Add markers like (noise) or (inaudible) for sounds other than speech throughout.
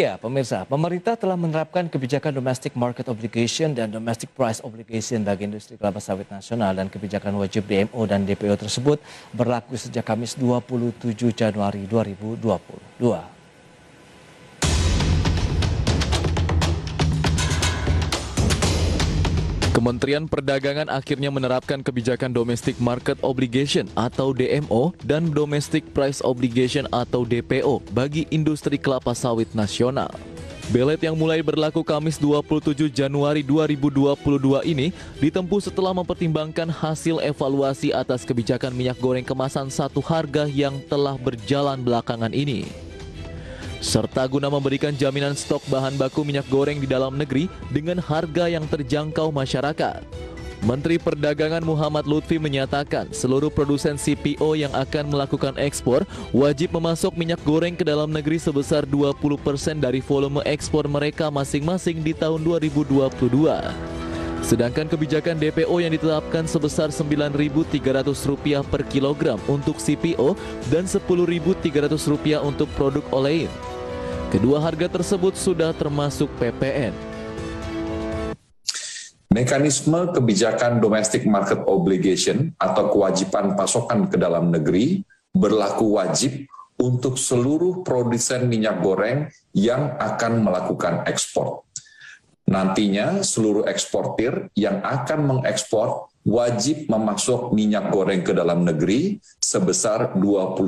Ya, pemirsa, pemerintah telah menerapkan kebijakan domestic market obligation dan domestic price obligation bagi industri kelapa sawit nasional dan kebijakan wajib DMO dan DPO tersebut berlaku sejak Kamis 27 Januari 2022. Kementerian Perdagangan akhirnya menerapkan kebijakan Domestic Market Obligation atau DMO dan Domestic Price Obligation atau DPO bagi industri kelapa sawit nasional. Belet yang mulai berlaku Kamis 27 Januari 2022 ini ditempuh setelah mempertimbangkan hasil evaluasi atas kebijakan minyak goreng kemasan satu harga yang telah berjalan belakangan ini serta guna memberikan jaminan stok bahan baku minyak goreng di dalam negeri dengan harga yang terjangkau masyarakat. Menteri Perdagangan Muhammad Lutfi menyatakan seluruh produsen CPO yang akan melakukan ekspor wajib memasok minyak goreng ke dalam negeri sebesar 20% dari volume ekspor mereka masing-masing di tahun 2022. Sedangkan kebijakan DPO yang ditetapkan sebesar Rp9.300 per kilogram untuk CPO dan Rp10.300 untuk produk olein. Kedua harga tersebut sudah termasuk PPN. Mekanisme kebijakan domestic market obligation atau kewajiban pasokan ke dalam negeri berlaku wajib untuk seluruh produsen minyak goreng yang akan melakukan ekspor. Nantinya seluruh eksportir yang akan mengekspor wajib memasok minyak goreng ke dalam negeri sebesar 20%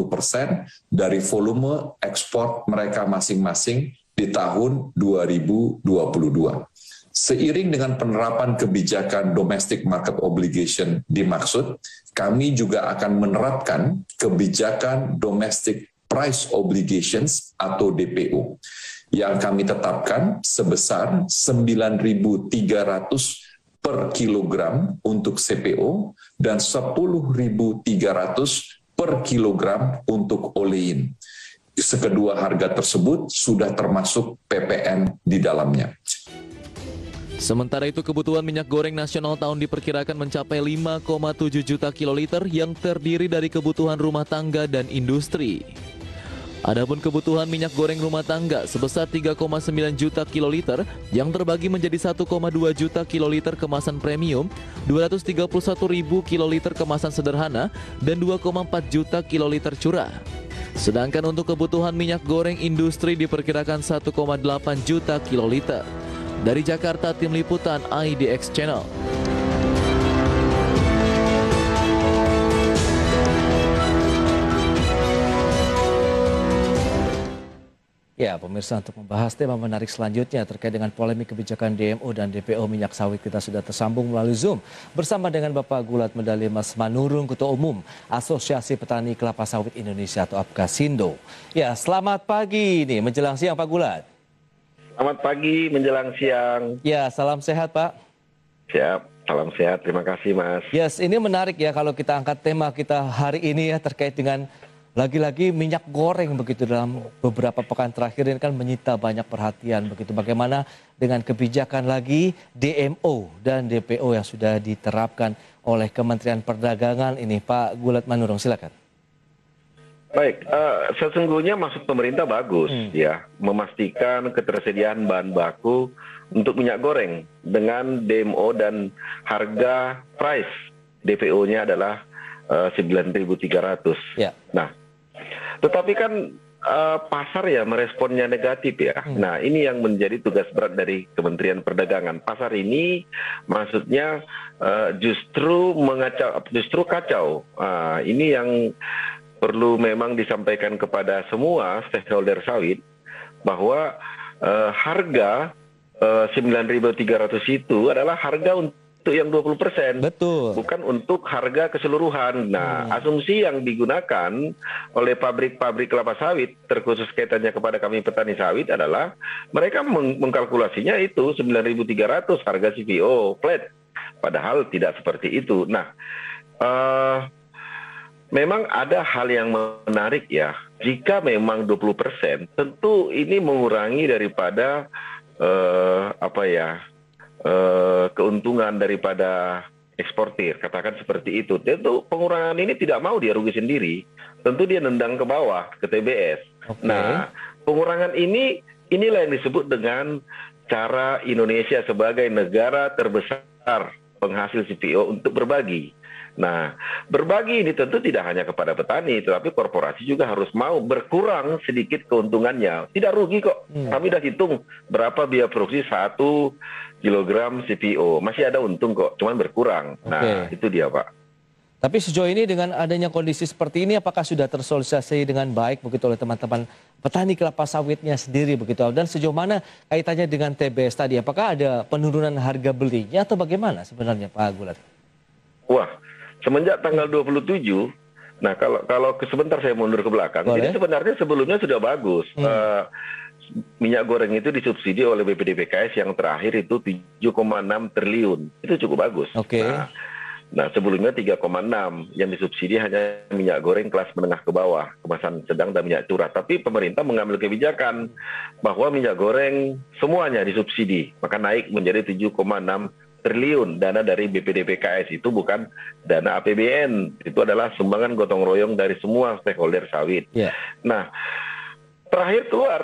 dari volume ekspor mereka masing-masing di tahun 2022. Seiring dengan penerapan kebijakan domestic market obligation dimaksud, kami juga akan menerapkan kebijakan domestic price obligations atau DPO yang kami tetapkan sebesar 9.300 per kilogram untuk CPO dan 10.300 per kilogram untuk olein. Sekedua harga tersebut sudah termasuk PPN di dalamnya. Sementara itu kebutuhan minyak goreng nasional tahun diperkirakan mencapai 5,7 juta kiloliter yang terdiri dari kebutuhan rumah tangga dan industri. Adapun kebutuhan minyak goreng rumah tangga sebesar 3,9 juta kiloliter yang terbagi menjadi 1,2 juta kiloliter kemasan premium, 231 ribu kiloliter kemasan sederhana, dan 2,4 juta kiloliter curah. Sedangkan untuk kebutuhan minyak goreng industri diperkirakan 1,8 juta kiloliter. Dari Jakarta, Tim Liputan IDX Channel. Ya, pemirsa untuk membahas tema menarik selanjutnya terkait dengan polemik kebijakan DMO dan DPO minyak sawit kita sudah tersambung melalui Zoom bersama dengan Bapak Gulat Medali Mas Manurung Ketua Umum Asosiasi Petani Kelapa Sawit Indonesia atau APKASINDO. Ya, selamat pagi nih menjelang siang Pak Gulat. Selamat pagi menjelang siang. Ya, salam sehat Pak. Siap. Salam sehat, terima kasih Mas. Yes, ini menarik ya kalau kita angkat tema kita hari ini ya terkait dengan lagi-lagi minyak goreng begitu dalam beberapa pekan terakhir ini kan menyita banyak perhatian begitu. Bagaimana dengan kebijakan lagi DMO dan DPO yang sudah diterapkan oleh Kementerian Perdagangan ini Pak Gulat Manurung silakan. Baik, uh, sesungguhnya maksud pemerintah bagus hmm. ya, memastikan ketersediaan bahan baku untuk minyak goreng dengan DMO dan harga price DPO-nya adalah uh, 9.300. Ya. Nah, tetapi kan uh, pasar ya meresponnya negatif ya. Hmm. Nah ini yang menjadi tugas berat dari Kementerian Perdagangan. Pasar ini maksudnya uh, justru mengacau, justru kacau. Uh, ini yang perlu memang disampaikan kepada semua stakeholder sawit bahwa uh, harga uh, 9.300 itu adalah harga untuk untuk yang 20 persen. Betul. Bukan untuk harga keseluruhan. Nah, hmm. asumsi yang digunakan oleh pabrik-pabrik kelapa sawit, terkhusus kaitannya kepada kami petani sawit adalah mereka meng mengkalkulasinya itu 9.300 harga CPO flat. Padahal tidak seperti itu. Nah, uh, memang ada hal yang menarik ya. Jika memang 20 persen, tentu ini mengurangi daripada uh, apa ya uh, keuntungan daripada eksportir, katakan seperti itu. Tentu pengurangan ini tidak mau dia rugi sendiri, tentu dia nendang ke bawah ke TBS. Okay. Nah, pengurangan ini inilah yang disebut dengan cara Indonesia sebagai negara terbesar penghasil CPO untuk berbagi. Nah, berbagi ini tentu tidak hanya kepada petani, tetapi korporasi juga harus mau berkurang sedikit keuntungannya. Tidak rugi kok. Hmm. Kami sudah hitung berapa biaya produksi satu kilogram CPO. Masih ada untung kok, cuman berkurang. Okay. Nah, itu dia Pak. Tapi sejauh ini dengan adanya kondisi seperti ini, apakah sudah tersosialisasi dengan baik begitu oleh teman-teman petani kelapa sawitnya sendiri begitu? Dan sejauh mana kaitannya dengan TBS tadi? Apakah ada penurunan harga belinya atau bagaimana sebenarnya Pak Gulat? Wah, semenjak tanggal 27 nah kalau kalau sebentar saya mundur ke belakang Boleh? jadi sebenarnya sebelumnya sudah bagus hmm. uh, minyak goreng itu disubsidi oleh BPDPKS yang terakhir itu 7,6 triliun. Itu cukup bagus. Okay. nah, nah sebelumnya 3,6 yang disubsidi hanya minyak goreng kelas menengah ke bawah kemasan sedang dan minyak curah. Tapi pemerintah mengambil kebijakan bahwa minyak goreng semuanya disubsidi. Maka naik menjadi 7,6 triliun. Dana dari BPD PKS itu bukan dana APBN itu adalah sumbangan gotong royong dari semua stakeholder sawit. Yeah. Nah terakhir keluar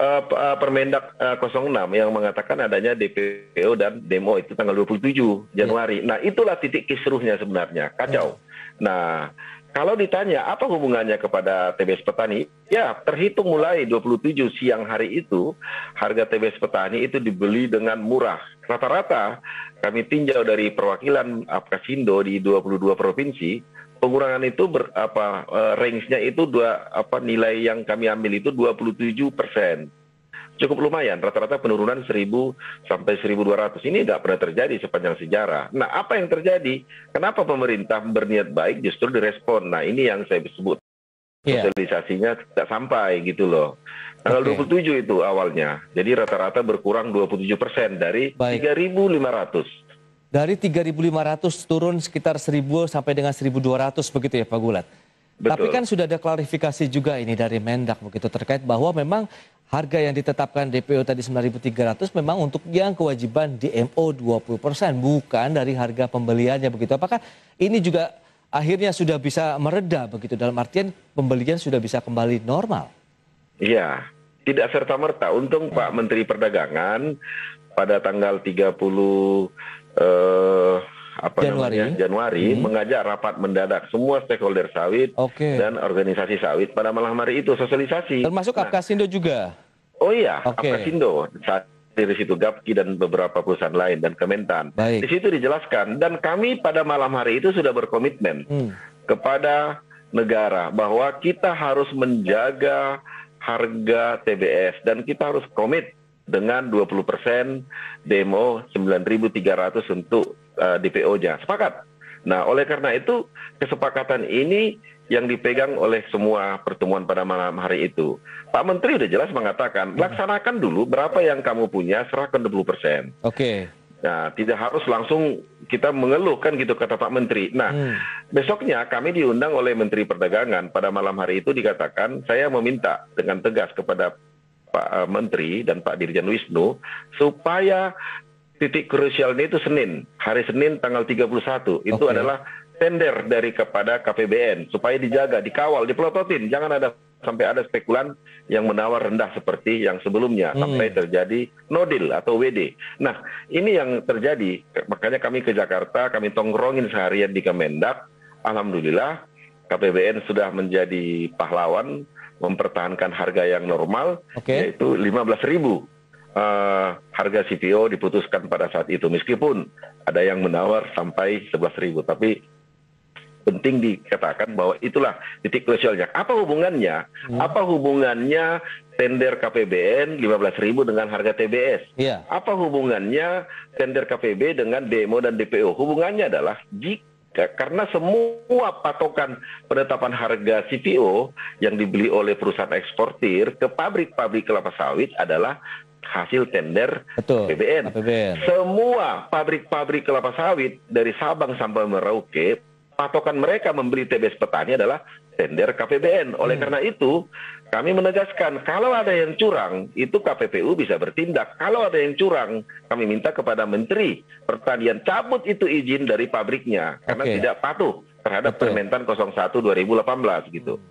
uh, Permendak uh, 06 yang mengatakan adanya DPO dan demo itu tanggal 27 Januari. Yeah. Nah itulah titik kisruhnya sebenarnya kacau. Yeah. Nah kalau ditanya apa hubungannya kepada TBS petani, ya terhitung mulai 27 siang hari itu harga TBS petani itu dibeli dengan murah. Rata-rata kami tinjau dari perwakilan Apkasindo di 22 provinsi, pengurangan itu ber, apa uh, range-nya itu dua apa nilai yang kami ambil itu 27 persen cukup lumayan. Rata-rata penurunan 1000 sampai 1200. Ini tidak pernah terjadi sepanjang sejarah. Nah, apa yang terjadi? Kenapa pemerintah berniat baik justru direspon? Nah, ini yang saya sebut. Yeah. Sosialisasinya tidak sampai gitu loh. Tanggal okay. 27 itu awalnya. Jadi rata-rata berkurang 27 persen dari 3.500. Dari 3.500 turun sekitar 1.000 sampai dengan 1.200 begitu ya Pak Gulat? Betul. Tapi kan sudah ada klarifikasi juga ini dari Mendak begitu terkait bahwa memang harga yang ditetapkan DPO tadi 9.300 memang untuk yang kewajiban DMO 20% bukan dari harga pembeliannya begitu. Apakah ini juga akhirnya sudah bisa mereda begitu dalam artian pembelian sudah bisa kembali normal? Iya, tidak serta merta. Untung Pak Menteri Perdagangan pada tanggal 30 eh, apa Januari, namanya, Januari hmm. mengajak rapat mendadak semua stakeholder sawit okay. dan organisasi sawit pada malam hari itu sosialisasi. Termasuk nah, Apkasindo juga. Oh iya, okay. Apkasindo saat dari situ Gapki dan beberapa perusahaan lain dan Kementan. Baik. Di situ dijelaskan dan kami pada malam hari itu sudah berkomitmen hmm. kepada negara bahwa kita harus menjaga harga TBS dan kita harus komit dengan 20% demo 9.300 untuk uh, DPO-nya. Sepakat. Nah, oleh karena itu kesepakatan ini yang dipegang oleh semua pertemuan pada malam hari itu. Pak Menteri sudah jelas mengatakan, laksanakan dulu berapa yang kamu punya, serahkan 20 persen. Oke. Okay. Nah, tidak harus langsung kita mengeluh kan gitu kata Pak Menteri. Nah, hmm. besoknya kami diundang oleh Menteri Perdagangan pada malam hari itu dikatakan saya meminta dengan tegas kepada Pak uh, Menteri dan Pak Dirjen Wisnu supaya titik krusialnya itu Senin, hari Senin tanggal 31. Itu okay. adalah tender dari kepada KPBN supaya dijaga, dikawal, dipelototin, jangan ada sampai ada spekulan yang menawar rendah seperti yang sebelumnya hmm. sampai terjadi no deal atau WD. Nah, ini yang terjadi. Makanya kami ke Jakarta, kami tongkrongin seharian di Kemendak. Alhamdulillah KPBN sudah menjadi pahlawan mempertahankan harga yang normal okay. yaitu 15.000 ribu uh, harga CPO diputuskan pada saat itu meskipun ada yang menawar sampai 11.000 tapi penting dikatakan bahwa itulah titik krusialnya. Apa hubungannya? Hmm. Apa hubungannya tender KPBN 15.000 dengan harga TBS? Yeah. Apa hubungannya tender KPB dengan demo dan DPO? Hubungannya adalah jika karena semua patokan penetapan harga CPO yang dibeli oleh perusahaan eksportir ke pabrik-pabrik kelapa sawit adalah hasil tender Betul, PBN. Semua pabrik-pabrik kelapa sawit dari Sabang sampai Merauke, patokan mereka membeli TBS petani adalah tender KPBN. Oleh hmm. karena itu, kami menegaskan kalau ada yang curang, itu KPPU bisa bertindak. Kalau ada yang curang, kami minta kepada Menteri Pertanian cabut itu izin dari pabriknya karena okay. tidak patuh terhadap Betul. Permentan 01 2018 gitu.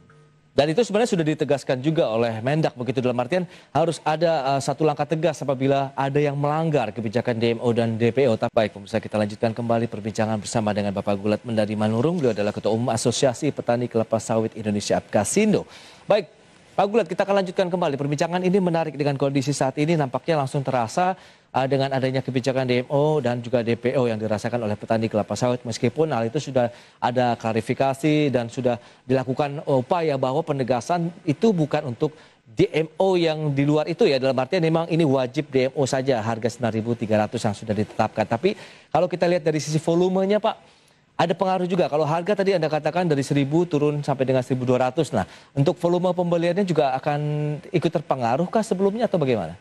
Dan itu sebenarnya sudah ditegaskan juga oleh Mendak begitu dalam artian harus ada uh, satu langkah tegas apabila ada yang melanggar kebijakan DMO dan DPO. Tapi baik pemirsa kita lanjutkan kembali perbincangan bersama dengan Bapak Gulat Mendari Manurung. Beliau adalah Ketua Umum Asosiasi Petani Kelapa Sawit Indonesia Apkasindo. Baik, Pak Gulat kita akan lanjutkan kembali. Perbincangan ini menarik dengan kondisi saat ini. Nampaknya langsung terasa uh, dengan adanya kebijakan DMO dan juga DPO yang dirasakan oleh petani kelapa sawit. Meskipun hal itu sudah ada klarifikasi dan sudah dilakukan upaya bahwa penegasan itu bukan untuk DMO yang di luar itu ya. Dalam artian memang ini wajib DMO saja harga 9.300 yang sudah ditetapkan. Tapi kalau kita lihat dari sisi volumenya Pak, ada pengaruh juga. Kalau harga tadi Anda katakan dari 1.000 turun sampai dengan 1.200. Nah, untuk volume pembeliannya juga akan ikut terpengaruh kah sebelumnya atau bagaimana?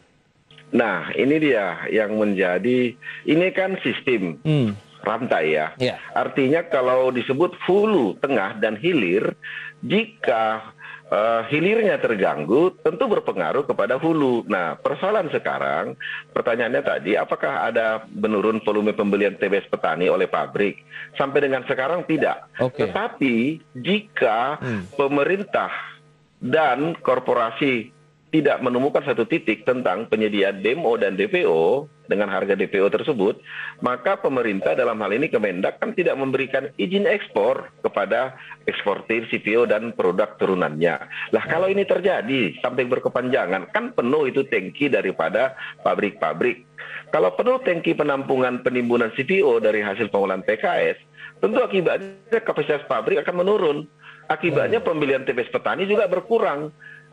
Nah, ini dia yang menjadi ini kan sistem hmm. rantai ya. Yeah. Artinya kalau disebut hulu, tengah dan hilir, jika uh, hilirnya terganggu, tentu berpengaruh kepada hulu. Nah, persoalan sekarang, pertanyaannya tadi, apakah ada menurun volume pembelian TBS petani oleh pabrik? Sampai dengan sekarang tidak. Okay. Tetapi jika hmm. pemerintah dan korporasi tidak menemukan satu titik tentang penyediaan demo dan DPO dengan harga DPO tersebut, maka pemerintah dalam hal ini Kemendak kan tidak memberikan izin ekspor kepada eksportir CPO dan produk turunannya. Lah kalau ini terjadi sampai berkepanjangan, kan penuh itu tangki daripada pabrik-pabrik. Kalau penuh tangki penampungan penimbunan CPO dari hasil pengolahan PKS, tentu akibatnya kapasitas pabrik akan menurun. Akibatnya pembelian TBS petani juga berkurang.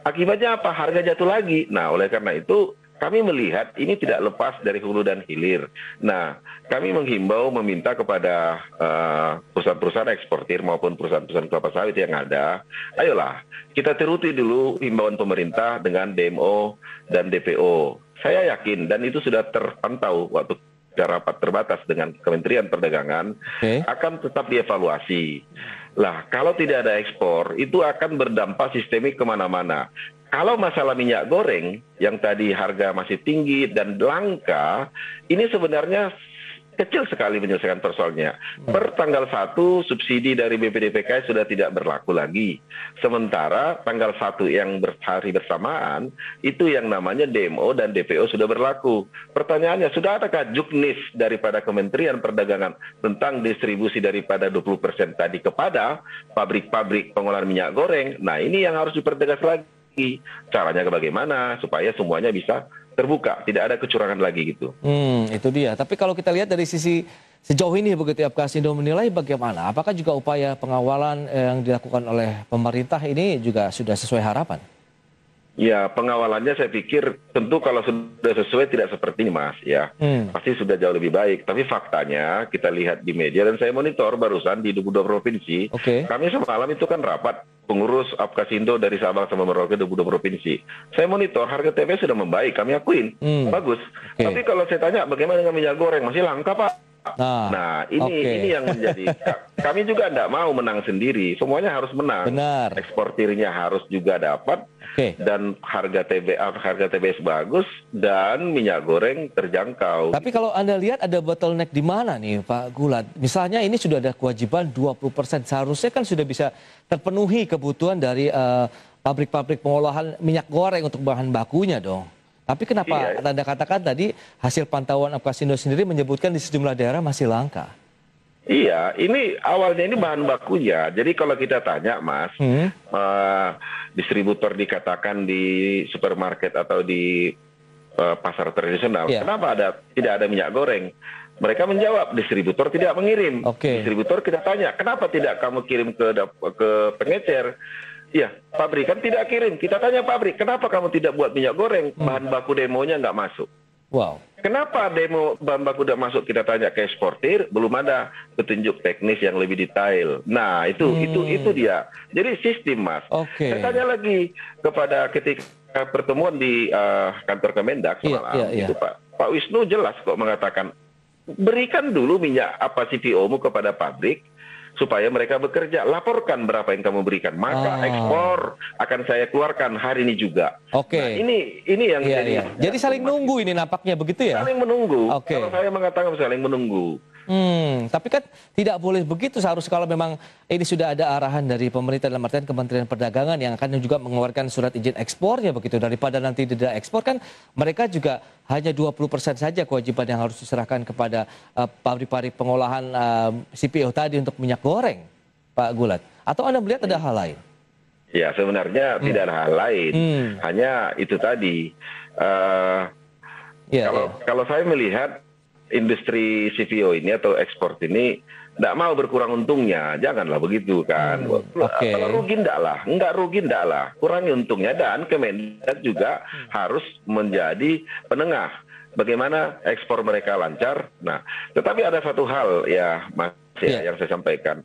Akibatnya apa? Harga jatuh lagi. Nah, oleh karena itu kami melihat ini tidak lepas dari hulu dan hilir. Nah, kami menghimbau meminta kepada uh, perusahaan-perusahaan eksportir maupun perusahaan-perusahaan kelapa sawit yang ada, ayolah kita teruti dulu himbauan pemerintah dengan DMO dan DPO. Saya yakin dan itu sudah terpantau waktu rapat terbatas dengan Kementerian Perdagangan okay. akan tetap dievaluasi. Lah, kalau tidak ada ekspor, itu akan berdampak sistemik ke mana-mana. Kalau masalah minyak goreng yang tadi harga masih tinggi dan langka, ini sebenarnya kecil sekali menyelesaikan persoalnya. Per tanggal 1 subsidi dari BPDPK sudah tidak berlaku lagi. Sementara tanggal 1 yang berhari bersamaan itu yang namanya DMO dan DPO sudah berlaku. Pertanyaannya, sudah adakah juknis daripada Kementerian Perdagangan tentang distribusi daripada 20% tadi kepada pabrik-pabrik pengolahan minyak goreng? Nah, ini yang harus dipertegas lagi. Caranya bagaimana supaya semuanya bisa terbuka, tidak ada kecurangan lagi gitu. Hmm, itu dia. Tapi kalau kita lihat dari sisi sejauh ini begitu ya, Kasindo menilai bagaimana? Apakah juga upaya pengawalan yang dilakukan oleh pemerintah ini juga sudah sesuai harapan? Ya, pengawalannya saya pikir tentu kalau sudah sesuai tidak seperti ini, Mas. Ya, hmm. pasti sudah jauh lebih baik. Tapi faktanya kita lihat di media dan saya monitor barusan di 22 provinsi. Okay. Kami semalam itu kan rapat pengurus Apkasindo dari Sabang sampai Merauke 22 provinsi. Saya monitor harga TV sudah membaik, kami akuin. Hmm. Bagus. Okay. Tapi kalau saya tanya bagaimana dengan minyak goreng masih langka, Pak. Nah, nah ini okay. ini yang menjadi (laughs) kami juga tidak mau menang sendiri. Semuanya harus menang. Benar. Eksportirnya harus juga dapat. Okay. Dan harga TB harga TBS bagus dan minyak goreng terjangkau. Tapi kalau Anda lihat ada bottleneck di mana nih Pak Gulat? Misalnya ini sudah ada kewajiban 20%. Seharusnya kan sudah bisa terpenuhi kebutuhan dari eh, pabrik-pabrik uh, pengolahan minyak goreng untuk bahan bakunya dong. Tapi kenapa iya. Anda katakan tadi hasil pantauan Apkasindo sendiri menyebutkan di sejumlah daerah masih langka? Iya, ini awalnya ini bahan bakunya. Jadi kalau kita tanya, Mas, hmm. uh, distributor dikatakan di supermarket atau di uh, pasar tradisional, yeah. kenapa ada tidak ada minyak goreng? Mereka menjawab, distributor tidak mengirim. Okay. Distributor kita tanya, kenapa tidak kamu kirim ke ke pengecer? Iya, pabrikan tidak kirim. Kita tanya pabrik, kenapa kamu tidak buat minyak goreng? Hmm. Bahan baku demonya nggak masuk. Wow. Kenapa demo bahan baku tidak masuk? Kita tanya ke eksportir, belum ada petunjuk teknis yang lebih detail. Nah, itu hmm. itu itu dia. Jadi sistem, Mas. Oke. Okay. Saya tanya lagi kepada ketika pertemuan di uh, kantor Kemendak iya, semalam, yeah, yeah, yeah. itu Pak Pak Wisnu jelas kok mengatakan berikan dulu minyak apa CPO-mu kepada pabrik supaya mereka bekerja. Laporkan berapa yang kamu berikan, maka ah. ekspor akan saya keluarkan hari ini juga. Oke. Okay. Nah, ini ini yang iya, jadi. Iya. Jadi saling nunggu ini nampaknya begitu ya? Saling menunggu. Oke. Okay. Kalau saya mengatakan saling menunggu. Hmm, tapi kan tidak boleh begitu seharusnya kalau memang ini sudah ada arahan dari pemerintah dalam artian Kementerian Perdagangan yang akan juga mengeluarkan surat izin ekspornya begitu daripada nanti tidak ekspor kan mereka juga hanya 20% saja kewajiban yang harus diserahkan kepada uh, pabrik-pabrik pengolahan uh, CPO tadi untuk minyak goreng, Pak Gulat. Atau Anda melihat ada hal lain? Ya sebenarnya hmm. tidak ada hal lain, hmm. hanya itu tadi. Uh, ya, kalau ya. kalau saya melihat industri CVO ini atau ekspor ini tidak mau berkurang untungnya, janganlah begitu kan. Hmm, okay. Kalau rugi tidak lah, nggak rugi tidak lah, kurangi untungnya dan Kemendak juga hmm. harus menjadi penengah bagaimana ekspor mereka lancar. Nah, tetapi ada satu hal ya Mas ya, yeah. yang saya sampaikan.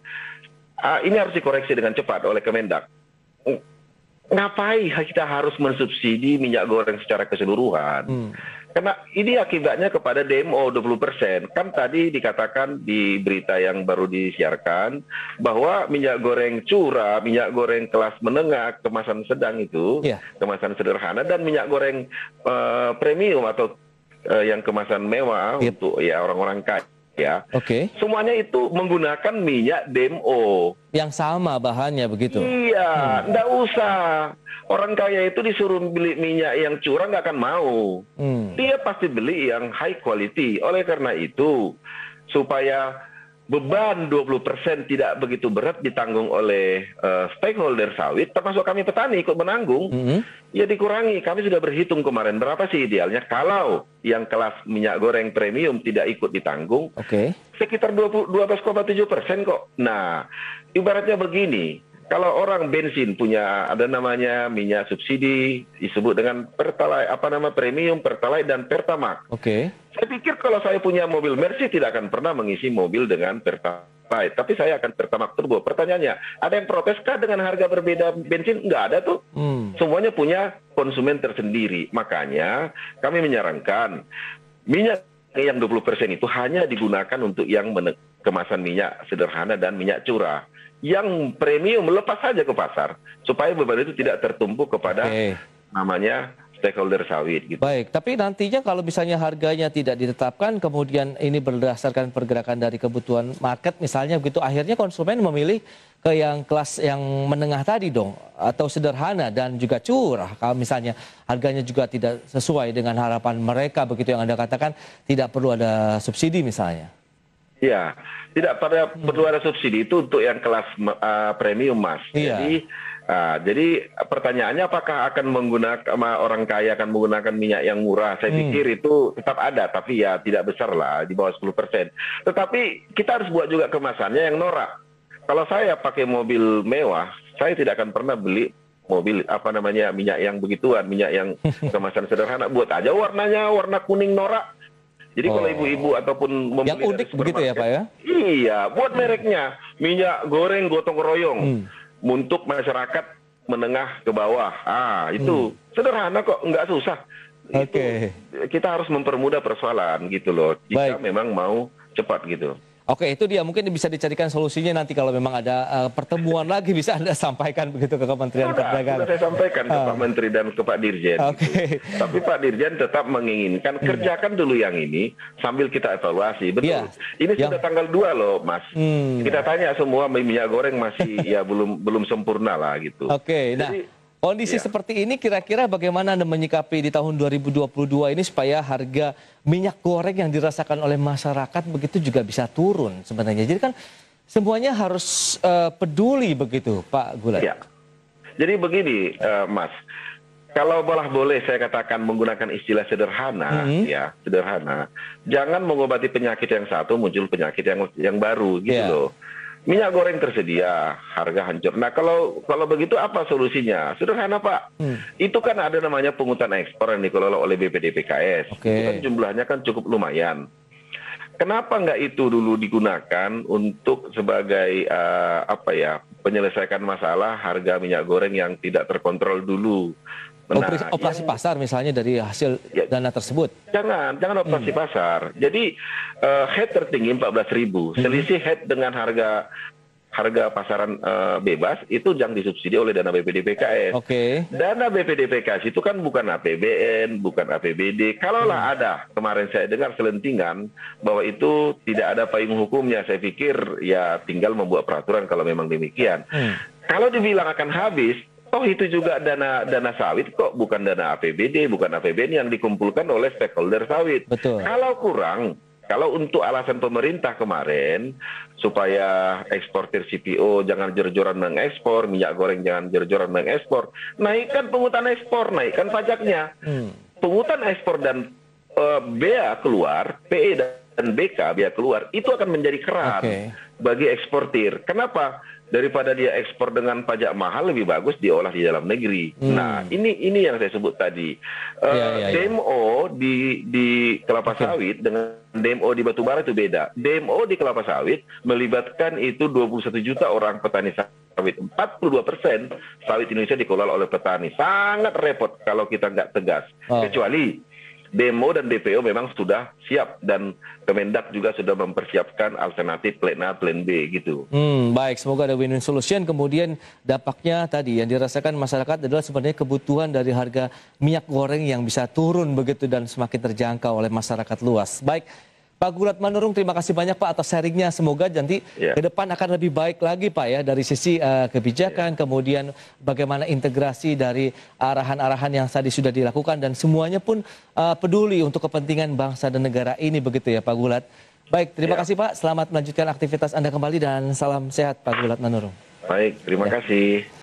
Ah, ini harus dikoreksi dengan cepat oleh Kemendak. Ngapain kita harus mensubsidi minyak goreng secara keseluruhan? Hmm karena ini akibatnya kepada DMO 20%. Kan tadi dikatakan di berita yang baru disiarkan bahwa minyak goreng curah, minyak goreng kelas menengah, kemasan sedang itu, yeah. kemasan sederhana dan minyak goreng uh, premium atau uh, yang kemasan mewah yep. untuk ya orang-orang kaya ya. Oke. Okay. Semuanya itu menggunakan minyak DMO. Yang sama bahannya begitu. Iya, hmm. usah orang kaya itu disuruh beli minyak yang curang nggak akan mau. Hmm. Dia pasti beli yang high quality. Oleh karena itu, supaya beban 20% tidak begitu berat ditanggung oleh uh, stakeholder sawit, termasuk kami petani ikut menanggung, -hmm. ya dikurangi. Kami sudah berhitung kemarin berapa sih idealnya kalau yang kelas minyak goreng premium tidak ikut ditanggung, okay. sekitar 12,7 persen kok. Nah, ibaratnya begini, kalau orang bensin punya ada namanya minyak subsidi disebut dengan pertalite apa nama premium pertalite dan pertamax. Oke. Okay. Saya pikir kalau saya punya mobil Mercy tidak akan pernah mengisi mobil dengan pertalite, tapi saya akan pertamax turbo. Pertanyaannya, ada yang proteskah dengan harga berbeda bensin? Enggak ada tuh. Hmm. Semuanya punya konsumen tersendiri. Makanya kami menyarankan minyak yang 20% itu hanya digunakan untuk yang kemasan minyak sederhana dan minyak curah yang premium lepas saja ke pasar supaya beban itu tidak tertumpuk kepada okay. namanya stakeholder sawit gitu. Baik, tapi nantinya kalau misalnya harganya tidak ditetapkan kemudian ini berdasarkan pergerakan dari kebutuhan market misalnya begitu akhirnya konsumen memilih ke yang kelas yang menengah tadi dong atau sederhana dan juga curah kalau misalnya harganya juga tidak sesuai dengan harapan mereka begitu yang Anda katakan tidak perlu ada subsidi misalnya. Ya, tidak pada hmm. perlu ada subsidi itu untuk yang kelas uh, premium, Mas. Iya. Jadi uh, jadi pertanyaannya apakah akan menggunakan orang kaya akan menggunakan minyak yang murah? Saya hmm. pikir itu tetap ada, tapi ya tidak besar lah, di bawah 10%. Tetapi kita harus buat juga kemasannya yang norak. Kalau saya pakai mobil mewah, saya tidak akan pernah beli mobil apa namanya minyak yang begituan, minyak yang (laughs) kemasan sederhana. Buat aja warnanya warna kuning norak jadi oh. kalau ibu-ibu ataupun membeli yang unik begitu ya Pak ya? Iya, buat mereknya minyak goreng gotong royong hmm. untuk masyarakat menengah ke bawah. Ah, itu hmm. sederhana kok, nggak susah. Oke. Okay. Kita harus mempermudah persoalan gitu loh. Jika Baik. memang mau cepat gitu. Oke, itu dia mungkin bisa dicarikan solusinya nanti kalau memang ada uh, pertemuan lagi bisa Anda sampaikan begitu ke Kementerian sudah, Perdagangan. Sudah saya sampaikan ke uh. Pak Menteri dan ke Pak Dirjen. Oke. Okay. Tapi Pak Dirjen tetap menginginkan hmm. kerjakan dulu yang ini sambil kita evaluasi. Betul. Ya. Ini yang... sudah tanggal 2 loh, Mas. Hmm. Kita tanya semua minyak goreng masih ya belum belum sempurna lah gitu. Oke. Okay. Nah, Jadi, Kondisi ya. seperti ini kira-kira bagaimana Anda menyikapi di tahun 2022 ini supaya harga minyak goreng yang dirasakan oleh masyarakat begitu juga bisa turun sebenarnya. Jadi kan semuanya harus uh, peduli begitu Pak Gulat. Ya. Jadi begini uh, Mas, kalau bolah boleh saya katakan menggunakan istilah sederhana -hmm. ya, sederhana. Jangan mengobati penyakit yang satu muncul penyakit yang yang baru gitu yeah. loh minyak goreng tersedia, harga hancur. Nah kalau kalau begitu apa solusinya? Sederhana Pak. Hmm. Itu kan ada namanya pungutan ekspor yang dikelola oleh BPDPKS. Okay. Itu kan jumlahnya kan cukup lumayan. Kenapa nggak itu dulu digunakan untuk sebagai uh, apa ya penyelesaikan masalah harga minyak goreng yang tidak terkontrol dulu? Nah, operasi yang, pasar misalnya dari hasil ya, dana tersebut. Jangan, jangan operasi hmm. pasar. Jadi uh, head tertinggi 14.000, hmm. selisih head dengan harga harga pasaran uh, bebas itu yang disubsidi oleh dana BPDPKS. Oke. Okay. Dana BPDPKS itu kan bukan APBN, bukan APBD. Kalaulah hmm. ada kemarin saya dengar selentingan bahwa itu tidak ada payung hukumnya, saya pikir ya tinggal membuat peraturan kalau memang demikian. Hmm. Kalau dibilang akan habis, toh itu juga dana dana sawit kok bukan dana APBD, bukan APBN yang dikumpulkan oleh stakeholder sawit. Betul. Kalau kurang kalau untuk alasan pemerintah kemarin supaya eksportir CPO jangan jor-joran mengekspor, minyak goreng jangan jor-joran mengekspor, naikkan pungutan ekspor, naikkan pajaknya. Hmm. Pungutan ekspor dan uh, bea keluar, PE dan BK bea keluar itu akan menjadi keran okay. bagi eksportir. Kenapa? Daripada dia ekspor dengan pajak mahal lebih bagus diolah di dalam negeri. Hmm. Nah, ini ini yang saya sebut tadi. Uh, ya, ya, ya. DMO di di kelapa okay. sawit dengan DMO di batubara itu beda. DMO di kelapa sawit melibatkan itu 21 juta orang petani sawit. 42 persen sawit Indonesia dikelola oleh petani. Sangat repot kalau kita nggak tegas. Oh. Kecuali demo dan DPO memang sudah siap dan Kemendak juga sudah mempersiapkan alternatif plan A, plan B gitu. Hmm, baik, semoga ada win-win solution. Kemudian dampaknya tadi yang dirasakan masyarakat adalah sebenarnya kebutuhan dari harga minyak goreng yang bisa turun begitu dan semakin terjangkau oleh masyarakat luas. Baik, Pak Gulat Manurung, terima kasih banyak Pak atas sharingnya. Semoga nanti yeah. ke depan akan lebih baik lagi Pak ya dari sisi uh, kebijakan, yeah. kemudian bagaimana integrasi dari arahan-arahan yang tadi sudah dilakukan dan semuanya pun uh, peduli untuk kepentingan bangsa dan negara ini begitu ya Pak Gulat. Baik, terima yeah. kasih Pak. Selamat melanjutkan aktivitas Anda kembali dan salam sehat Pak Gulat Manurung. Baik, terima ya. kasih.